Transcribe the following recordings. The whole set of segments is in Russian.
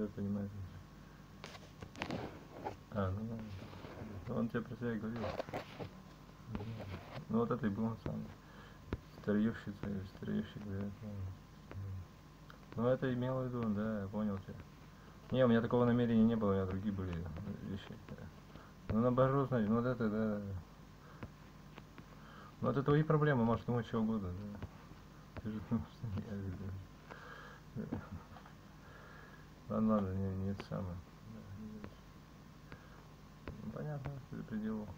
да, понимаю. А, ну. Ну, Он тебе про себя говорил. Ну вот это и был он сам. Старьевщица или старьевщик, да. это он. Ну это имел в виду, да, я понял тебя. Не, у меня такого намерения не было, у меня другие были вещи. да. Ну наоборот, значит, ну вот это, да. Ну это твои проблемы, можешь думать что угодно, да. Ты же думаешь, что я веду. Да. Ладно, не, не это самое. Ну, понятно, предупредил.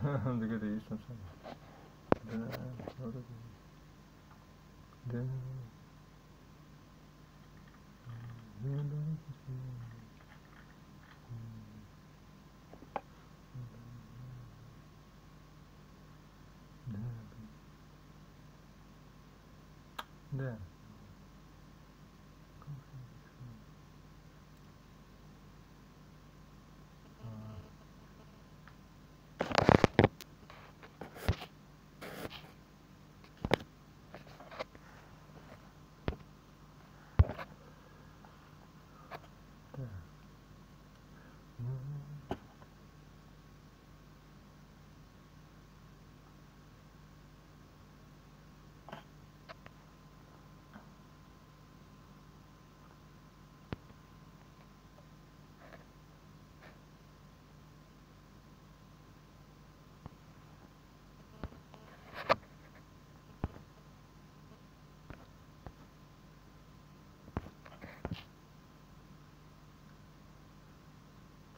Так это есть на самом деле. Да, вот это. Да, да, да. Да.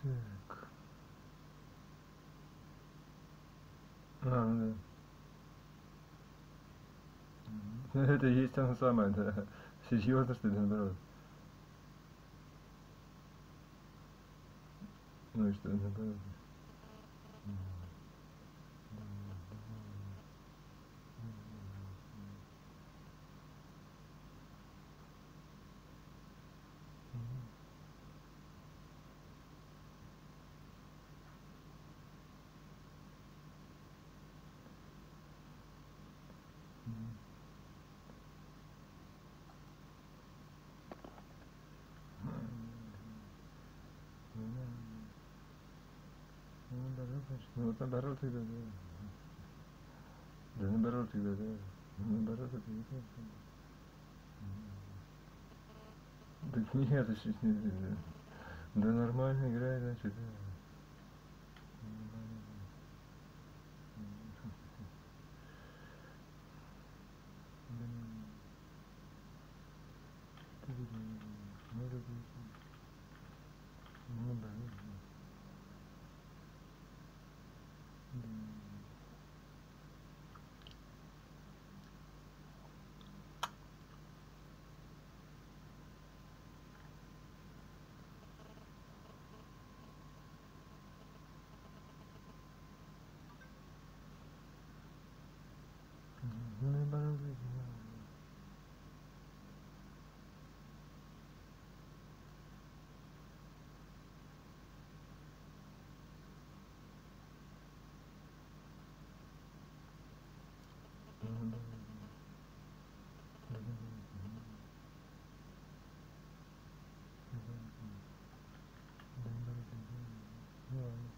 Так. Да. Это и есть оно самое, да. Серьезно, что ли, наоборот? Ну и что, наоборот? Ну, значит, ну вот наоборот тогда, да. Да наоборот тогда, да. Наоборот это не так. Так нет, это. Да, да нормально играет, значит, да. Нормально. Да. Ты видно, может быть. Ну да, ну да. Да. Ну, наоборот, да. Ну, да, да, да. Да, да, да. Да, да, да. Да, наоборот, да, да. Ну, ладно.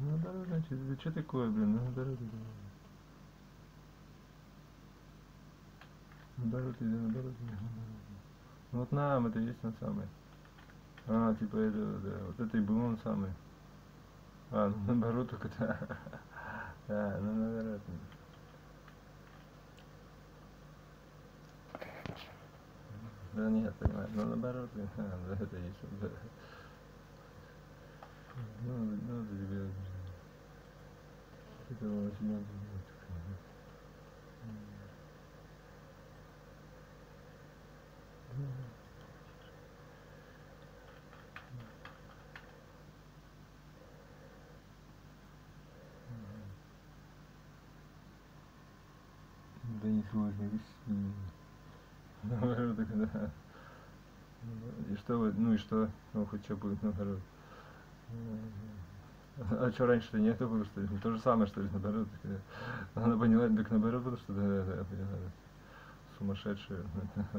Ну, значит, это что такое, блин, ну, наоборот, да. Наоборот, иди, наоборот, иди, наоборот. Ну, вот нам это есть он самый. А, типа это, да, вот это и был он самый. А, ну наоборот, только да. А, ну наоборот. Да нет, понимаю, ну наоборот, да, это есть, да. Ну, это у себя, Да не сложно, Наоборот, так да. И что вы, ну и что? Ну хоть что будет наоборот. А что раньше-то не это было, что ли? То же самое, что ли, наоборот. Так, она поняла, так наоборот было, что да, да, понимаю. Сумасшедшая.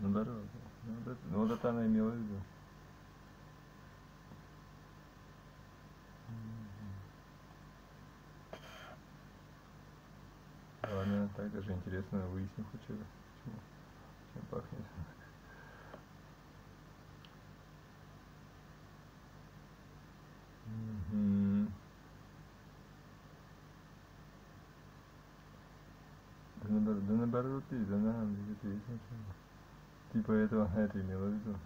Наоборот. Ну, вот это, ну, вот это она имела в виду. Ладно, так даже интересно выясним хоть что-то. Чем пахнет. Мгм. Да наоборот, да наоборот, ты, да на, где-то есть ничего. Типа этого, это имела в виду.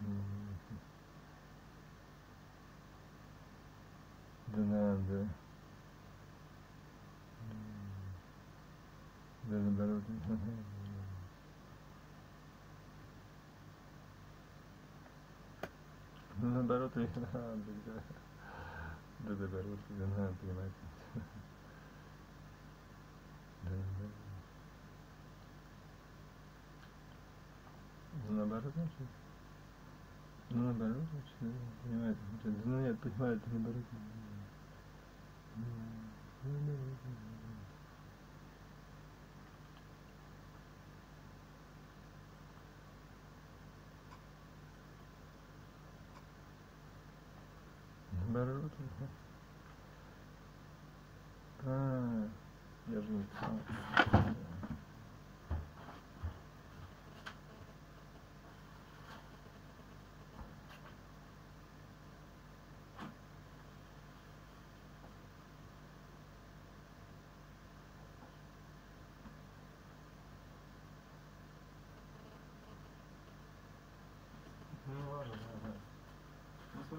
М. Да надо. М. Да наоборот. Ну наоборот, и да, да, да. Наоборот, надо понимать. Да. Ну наоборот, значит. Ну наоборот, значит, да, ну нет, понимаю, это наоборот. Наоборот, наоборот. Наоборот. ага. А, я же не знал. Ну ладно, да, да. Ну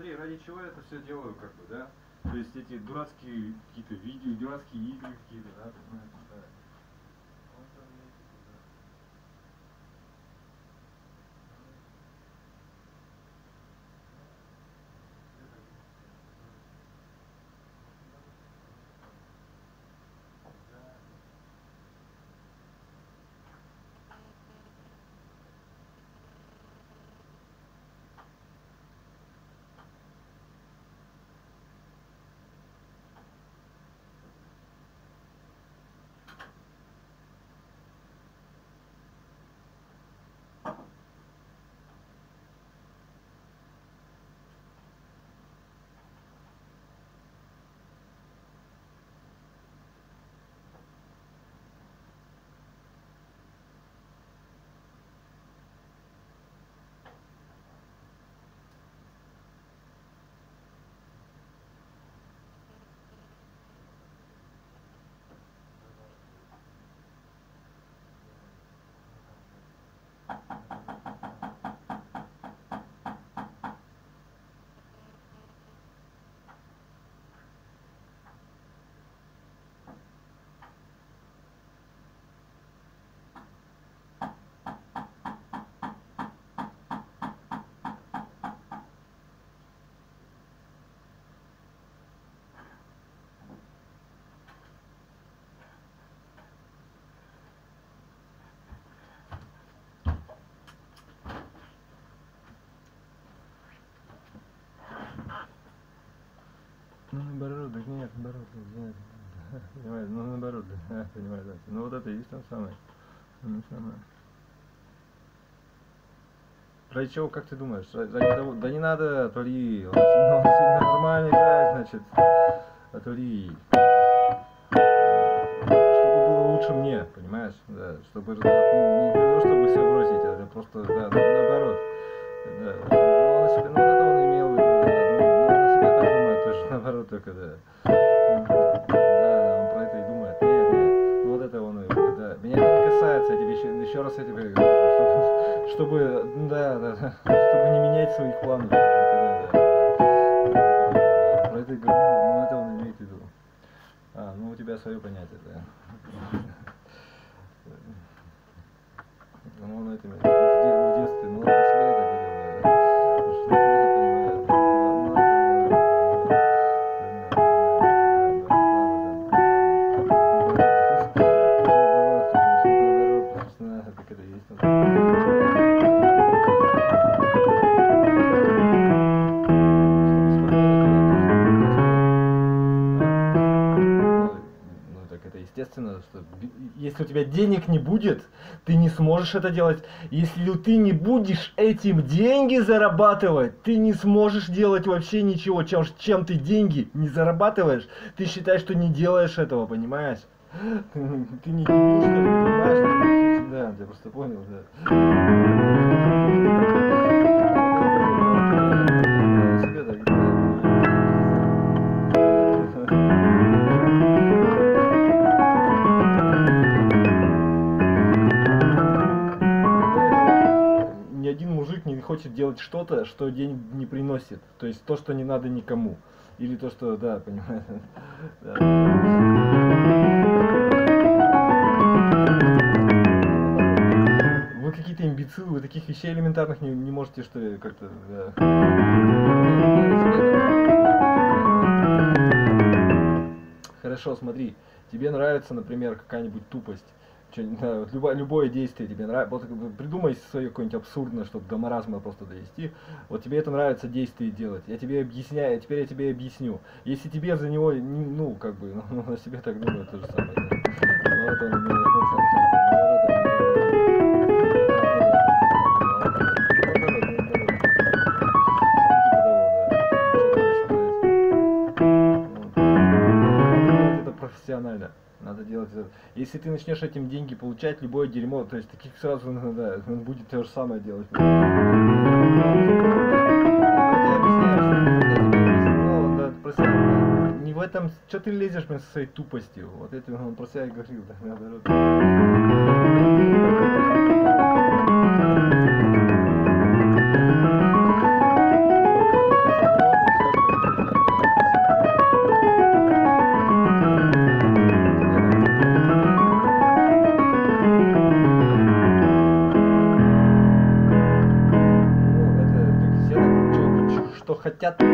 смотри, ради чего я это все делаю, как бы, да? То есть эти дурацкие какие-то видео, дурацкие игры какие-то, да, понимаешь, Ну, наоборот, так нет, наоборот, нет, понимаешь, ну, наоборот, да, понимаешь. Ну, вот это и есть там самое, ну, самое. Ради чего, как ты думаешь? Ради того, да не надо, отвали, он, сегодня нормально играет, значит, отвали. Чтобы было лучше мне, понимаешь, да, чтобы, не для того, чтобы все бросить, а просто, да, наоборот, да, ну, себе, ну, только, да. Да, да, он про это и думает. Нет, нет, вот это он, да. Меня это не касается, я тебе еще, еще раз я тебе говорю, чтобы, чтобы, да, да, да, чтобы не менять своих планов. никогда, да. Про это говорю, ну это он имеет в виду. А, ну у тебя свое понятие, да. Ну, он де- в детстве, ну, будет, ты не сможешь это делать. Если ты не будешь этим деньги зарабатывать, ты не сможешь делать вообще ничего. Чем, чем ты деньги не зарабатываешь, ты считаешь, что не делаешь этого, понимаешь? Ты, не понимаешь? Да, я просто понял, да. Хочет делать что-то, что денег не приносит. То есть то, что не надо никому. Или то, что, да, понимаешь. Вы какие-то имбецилы, вы таких вещей элементарных не, не можете, что ли, как-то. Хорошо, смотри, тебе нравится, например, какая-нибудь тупость. Чё, не вот любое, любое действие тебе нравится. Вот придумай свое какое-нибудь абсурдное, чтобы до маразма просто довести. Вот тебе это нравится действие делать. Я тебе объясняю, теперь я тебе объясню. Если тебе за него, не- ну, как бы, ну, на себе так думает то же самое. это он ну, Если ты начнешь этим деньги получать, любое дерьмо, то есть таких сразу, ну, да, он будет то же самое делать. Ну, не в этом, что ты лезешь блин, со своей тупостью, вот это он про себя и говорил, да, наоборот. Тебя-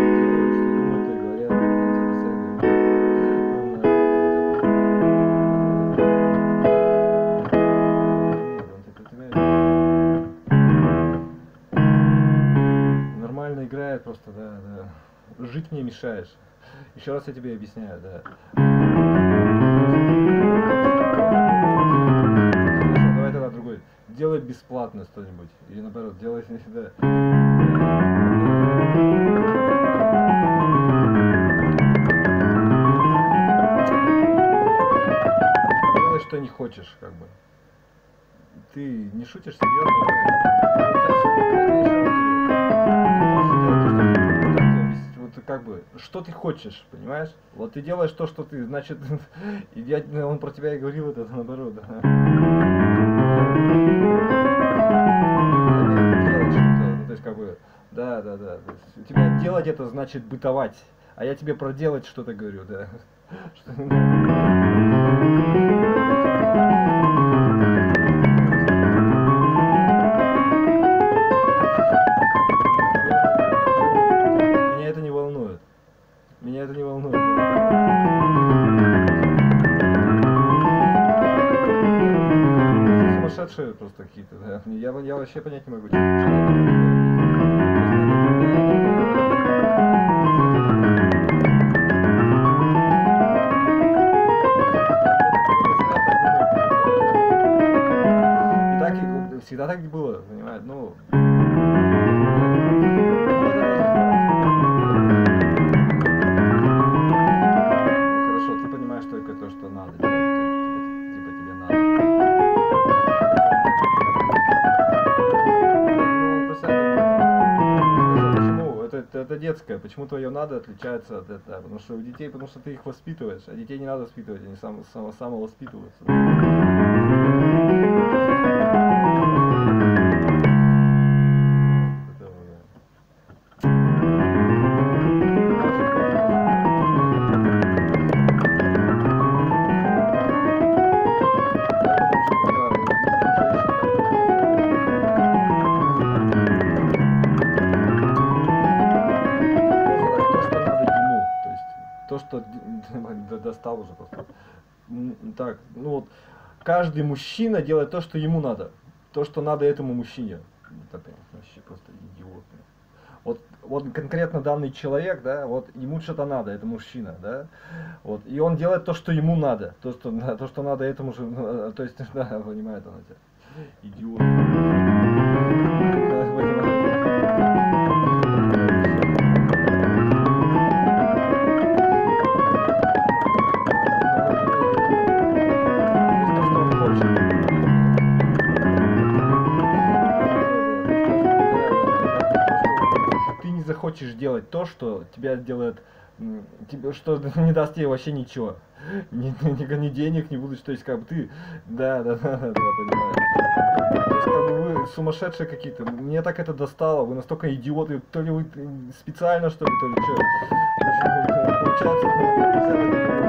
Нормально играет просто, да, да. Жить мне мешаешь. Еще раз я тебе объясняю, да. Бесплатно что-нибудь. Или наоборот, делай, да. Делай, что не хочешь, как бы. Ты не шутишь серьезно? Вот как бы, что ты хочешь, понимаешь? Вот ты делаешь то, что ты, значит, и я, он про тебя и говорил это наоборот. Делать то есть как бы, да, да, да. у тебя делать это значит бытовать, а я тебе про делать что-то говорю, да. вообще понять не могу. И так всегда так было, понимаешь? Ну, хорошо, ты понимаешь только то, что надо делать, детское, почему твое надо отличается от этого? Потому что у детей, потому что ты их воспитываешь, а детей не надо воспитывать, они сам, само, самовоспитываются. Каждый мужчина делает то, что ему надо. То, что надо этому мужчине. Вот это вообще просто идиот. блин. Вот, вот конкретно данный человек, да, вот ему что-то надо, это мужчина, да, вот, и он делает то, что ему надо, то, что, то, что надо этому же, то есть, да, понимает он это, идиот. Ты не захочешь делать то, что тебя делает, тебе, что не даст тебе вообще ничего. Ни, ни- ни денег, ни будущего. То есть, как бы ты, да, да, да, да, понимаю. То как бы вы сумасшедшие какие-то. Мне так это достало. Вы настолько идиоты. То ли вы э, специально, что ли, то ли что. Получается,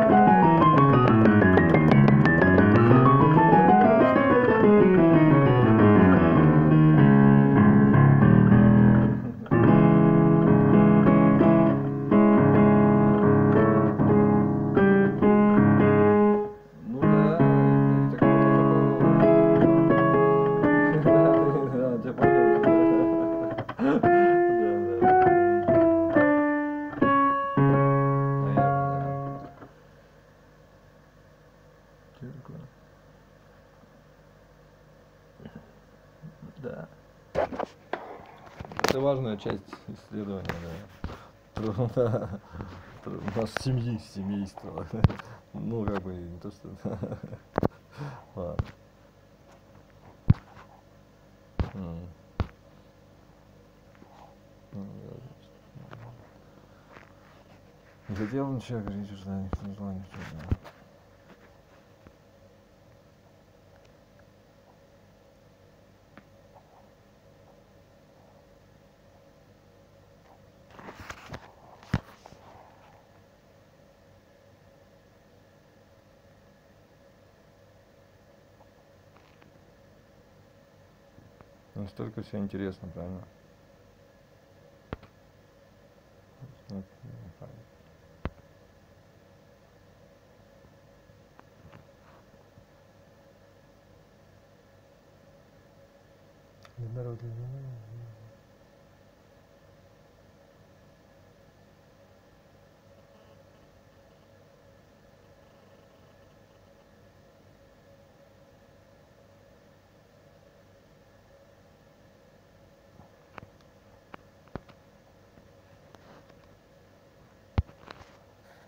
часть исследования, да. Про, да, про нас семьи, семейства. Ну, как бы не то, что... Ладно. Говорить, уже, да, никто не звонит, что да. Настолько все интересно, правильно? Вот, ну, правильно. Народ,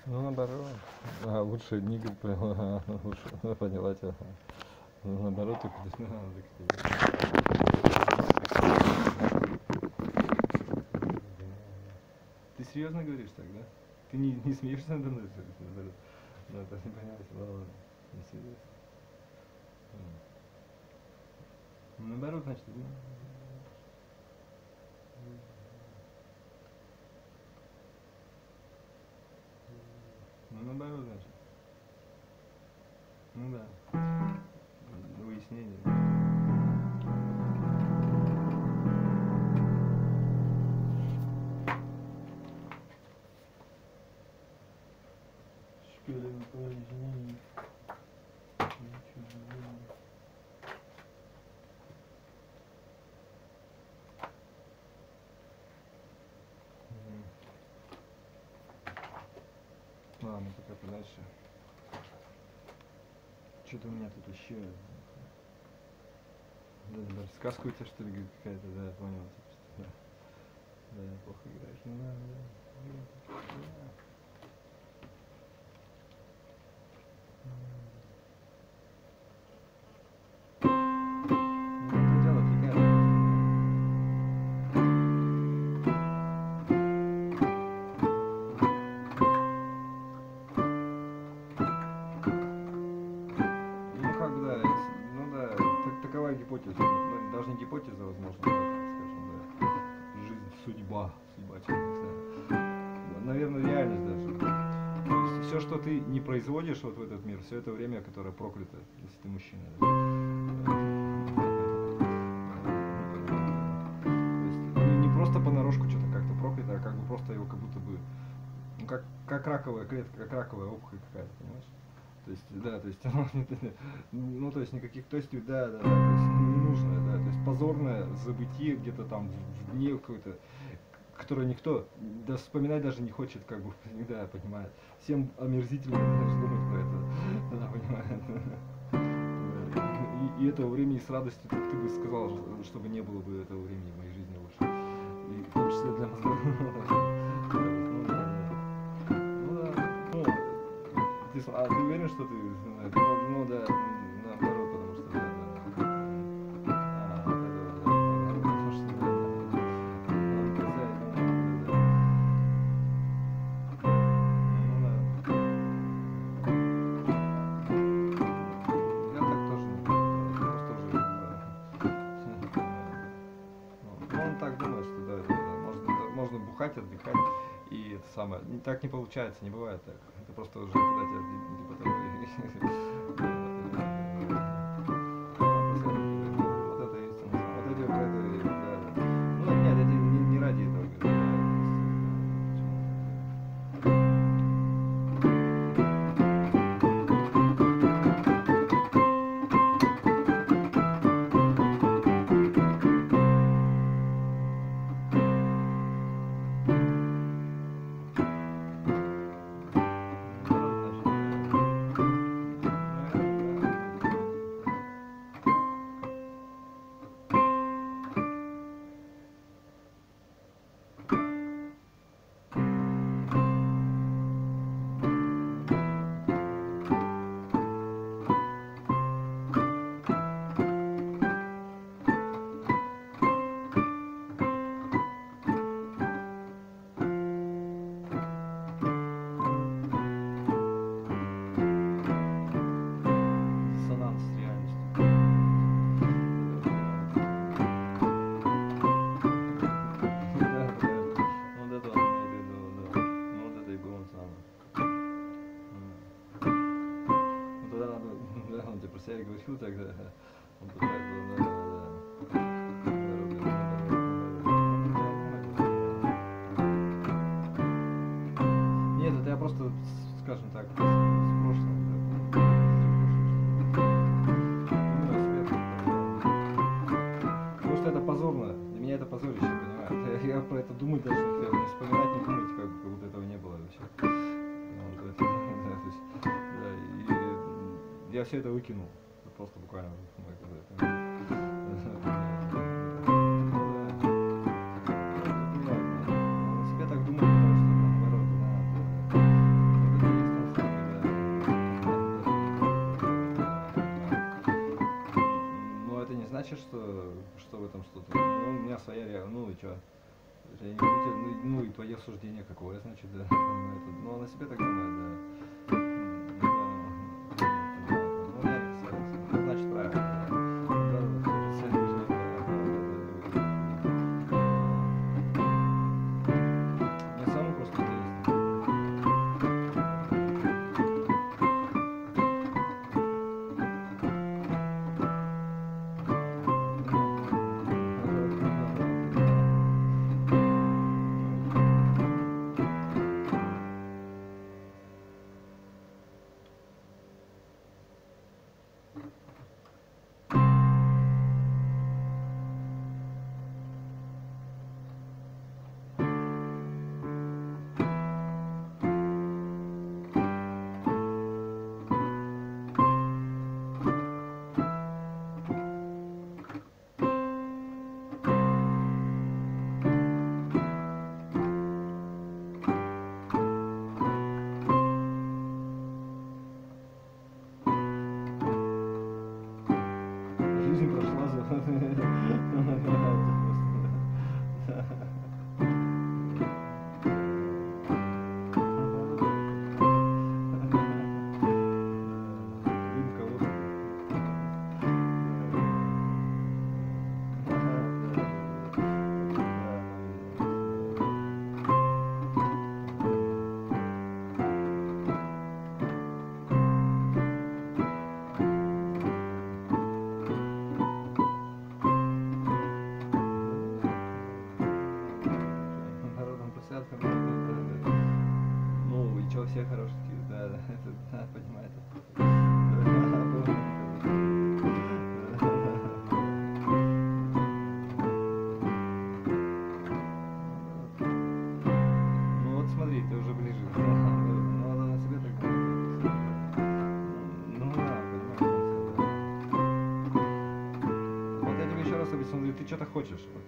Ну, наоборот. А, лучше дни, как правило, лучше, поняла тебя. Ну, наоборот, только не надо. Ты серьезно говоришь так, да? Ты не, не смеешься надо мной, что ли, наоборот? Ну, это не понятно, ладно, не серьезно. Ну, наоборот, значит, ну, ну, наоборот, значит. Ну Ладно, пока подальше. Что-то у меня тут еще. Да, да, сказка у тебя что ли какая-то, да, я понял. типа, Да, да, плохо играешь. Ну да, да. да. гипотезу, даже не гипотеза, возможно, скажем, да, жизнь, судьба, судьба человека, да. наверное, реальность даже. То есть все, что ты не производишь вот в этот мир, все это время, которое проклято, если ты мужчина. Да. Есть, ну, не просто понарошку что-то как-то проклято, а как бы просто его как будто бы, ну как, как раковая клетка, как раковая опухоль какая-то, понимаешь? То есть, да, то есть, ну, то есть никаких, то есть, да, да, да, то есть ненужное, да, то есть позорное забытие где-то там в, дне какой-то, которое никто да, вспоминать даже не хочет, как бы, да, понимает. Всем омерзительно знаешь, думать про это, да, понимает. И, и этого времени с радостью ты, ты бы сказал, что- чтобы не было бы этого времени в моей жизни лучше. И в том числе для мозгов. Что ты, э, ну, ну да, наоборот, потому что, да, да. А, да, да, ну, да. Я так тоже не. Ну, он так думает, что да, да, можно, можно бухать, отдыхать, и это самое. Так не получается, не бывает так. Это просто уже когда тебя よし。Самый, да. Но это не значит, что, что в этом что-то. Ну, у меня своя реальность. Ну и что? Ну, ну и твое суждение какое, значит, да. Ну, это- Ну, он о себе так думает, да.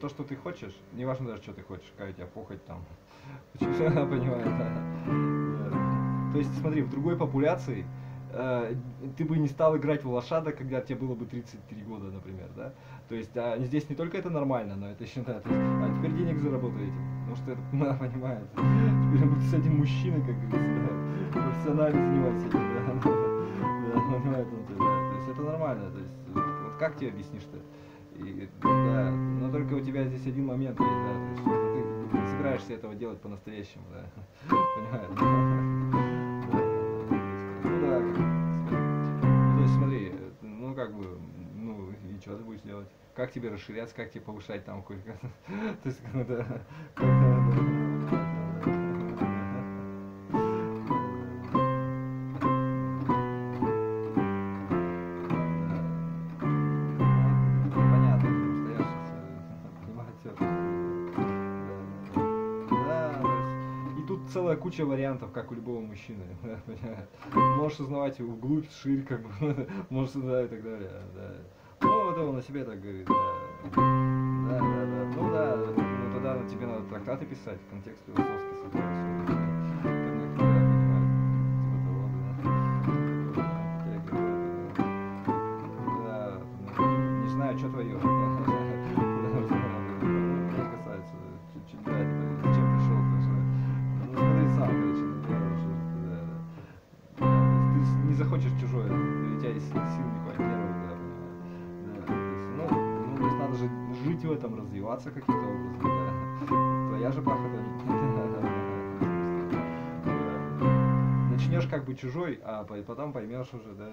То, что ты хочешь, не важно даже, что ты хочешь, какая у тебя похоть там. Понимаю, да. Да. То есть, смотри, в другой популяции э, ты бы не стал играть в лошадок, когда тебе было бы 33 года, например, да? То есть, а, здесь не только это нормально, но это еще, да, то есть, а теперь денег заработай этим, потому что это, да, понимает. Теперь с этим мужчиной, как говорится, да, профессионально занимайся этим, да, да, понимает он тебя, да. то есть это нормально, то есть, вот как тебе объяснишь-то? И, да, но только у тебя здесь один момент есть, да, то есть, ты не собираешься этого делать по-настоящему, да, понимаешь? Ну да, то есть смотри, ну как бы, ну и что ты будешь делать? Как тебе расширяться, как тебе повышать там хоть То есть, ну да, целая куча вариантов, как у любого мужчины. Можешь узнавать его вглубь, ширь, как бы, можешь да, и так далее. Да. Ну, вот он о себе так говорит, да. Да, да, да. Ну да, ну тогда тебе надо трактаты писать, контекст философский развиваться каким-то образом, да. Твоя же пахота. Начнешь как бы чужой, а по- потом поймешь уже, да.